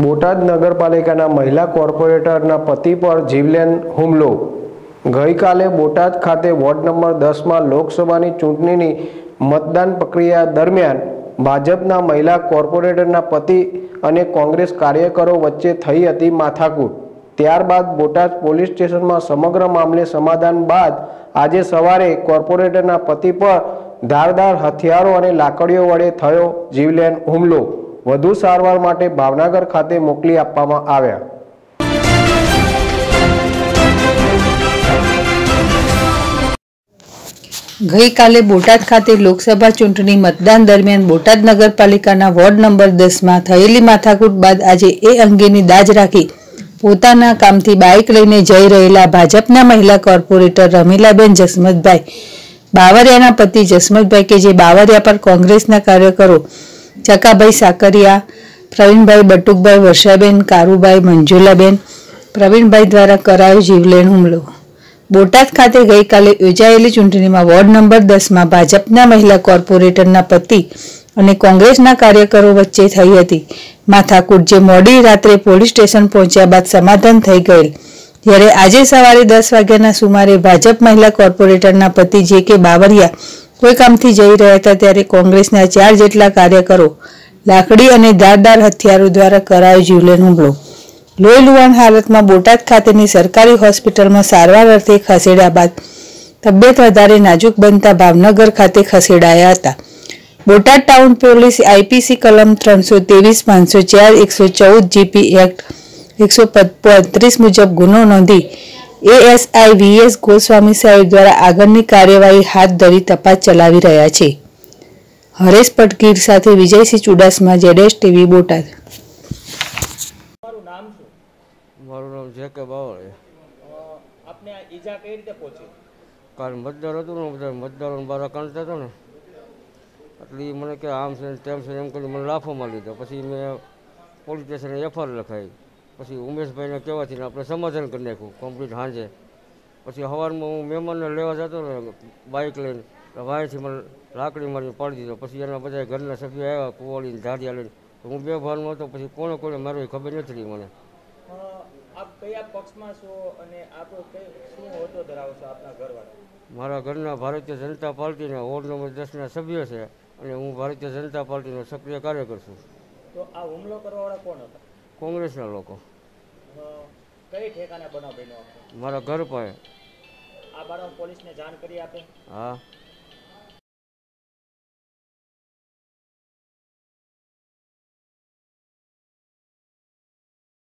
બોટાદ નગરપાલિકાના મહિલા કોર્પોરેટરના પતિ પર જીવલેન હુમલો. ગઈકાલે બોટાદ ખાતે વોર્ડ નંબર દસમાં લોકસભાની ચૂંટણીની મતદાન પ્રક્રિયા દરમિયાન ભાજપના મહિલા કોર્પોરેટરના પતિ અને કોંગ્રેસ કાર્યકરો વચ્ચે થઈ હતી માથાકૂટ. ત્યારબાદ બોટાદ પોલીસ સ્ટેશનમાં સમગ્ર મામલે સમાધાન બાદ આજે સવારે કોર્પોરેટરના પતિ પર ધારદાર હથિયારો અને લાકડીઓ વડે થયો જીવલેન હુમલો. વધુ સારવાર માટે ભાવનગર ખાતે મોકલી આપવામાં આવ્યા. ગઈકાલે બોટાદ ખાતે લોકસભા ચૂંટણી મતદાન દરમિયાન બોટાદ નગરપાલિકાના વોર્ડ નંબર દસમાં થયેલી માથાકૂટ બાદ આજે એ અંગેની દાજ રાખી પોતાના કામથી બાઇક લઈને જઈ રહેલા ભાજપના મહિલા કોર્પોરેટર રમીલાબેન જસમતભાઈ બાવરિયાના પતિ જસમતભાઈ કે જે બાવરિયા પર કોંગ્રેસના કાર્યકરો ચકાભાઈ સાકરિયા, પ્રવીણભાઈ બટુકભાઈ, વર્ષાબેન, કારુભાઈ, મંજુલાબેન, પ્રવીણભાઈ દ્વારા કરાયો જીવલેણ હુમલો. બોટાદ ખાતે ગઈકાલે યોજાયેલી ચૂંટણીમાં વોર્ડ નંબર દસમાં ભાજપના મહિલા કોર્પોરેટરના પતિ અને કોંગ્રેસના કાર્યકરો વચ્ચે થઈ હતી. માથાકૂટ જે મોડી રાત્રે પોલીસ સ્ટેશન પહોંચ્યા બાદ સમાધાન થઈ ગયેલ. જ્યારે આજે સવારે દસ વાગ્યાના સુમારે ભાજપ મહિલા કોર્પોરેટરના પતિ જે કે બાવરિયા કોઈ કામથી જઈ રહ્યા હતા ત્યારે કોંગ્રેસના ચાર જેટલા કાર્યકરો લાકડી અને ધારદાર હથિયારો દ્વારા કરાયો જીવલેણ હુમલો. લોહી લુવાણ હાલતમાં બોટાદ ખાતેની સરકારી હોસ્પિટલમાં સારવાર અર્થે ખસેડ્યા બાદ તબિયત વધારે નાજુક બનતા ભાવનગર ખાતે ખસેડાયા હતા. બોટાદ ટાઉન પોલીસ આઈપીસી કલમ ત્રણસો ત્રેવીસ, પાંચસો ચાર, એકસો ચૌદ, જીપી એક્ટ, એકસો પાંત્રીસ મુજબ ગુનો નોંધી એએસઆઈ વીએસ ગોસ્વામી સાહેબ દ્વારા આગળની કાર્યવાહી હાથ ધરી તપાસ ચલાવી રહ્યા છે. હરેશ પટગીર સાથે વિજયસિંહ ચુડાસમા જેડેશ ટીવી બોટાદ. મારું નામ છે કે બાવળે આપને ઈજા કઈ રીતે પહોંચી? કાલ મતદાર હતું ને બધા મતદારો બારા કાઢતા હતા ને. એટલે મને કે આમ છે ને તેમ છે એમ કરી મને લાફો મારી લીધો પછી મેં પોલીસ સ્ટેશને એફઆઈઆર લખાઈ. પછી ઉમેશભાઈને કહેવાથી આપણે સમાધાન કરી નાખ્યું કમ્પ્લીટ સાંજે. પછી સવારમાં હું મહેમાનને લેવા જતો ને બાઇક લઈને. વાયથી મને લાકડી મારીને પાડી દીધો. પછી એના બધા ઘરના સભ્યો આવ્યા કુવાળીને ધાડિયા લઈને. તો હું બે ભાનમાં હતો પછી કોણે કોણે મારો ખબર નથી રહી મને. આપ કયા પક્ષમાં છો અને આપ શું હોદ્દો ધરાવો છો આપના ઘરવાળા? મારા ઘરના ભારતીય જનતા પાર્ટીના વોર્ડ નંબર દસના સભ્ય છે અને હું ભારતીય જનતા પાર્ટીનો સક્રિય કાર્યકર છું. તો આ હુમલો કરવાવાળા કોણ હતા? કોંગ્રેસના લોકો. કઈ ઠેકાને બનાવ બન્યો? મારા ઘર પર. આ બારામાં પોલીસને જાણ કરી આપે? હા.